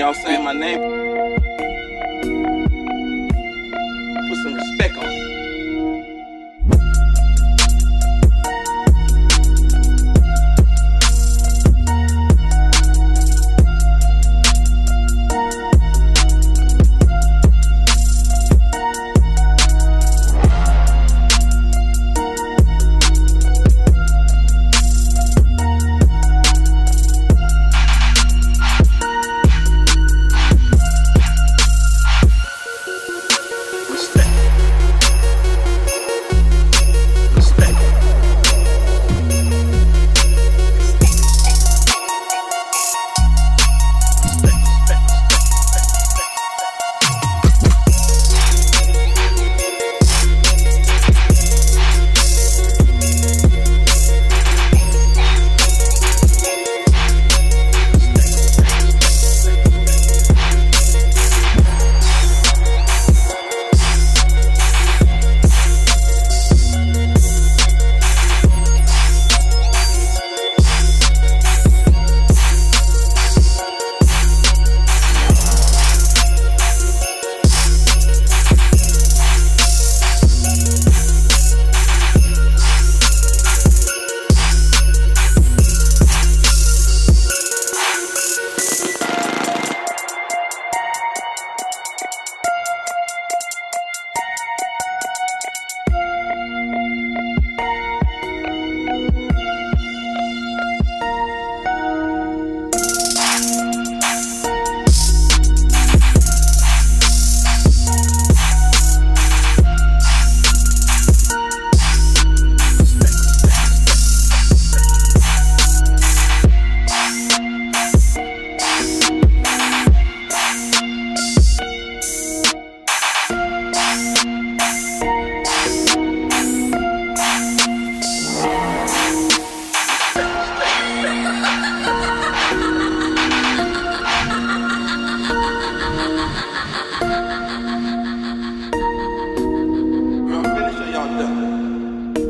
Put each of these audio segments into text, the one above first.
y'all saying my name. Put some respect on it.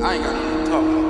I ain't got nothing to talk about.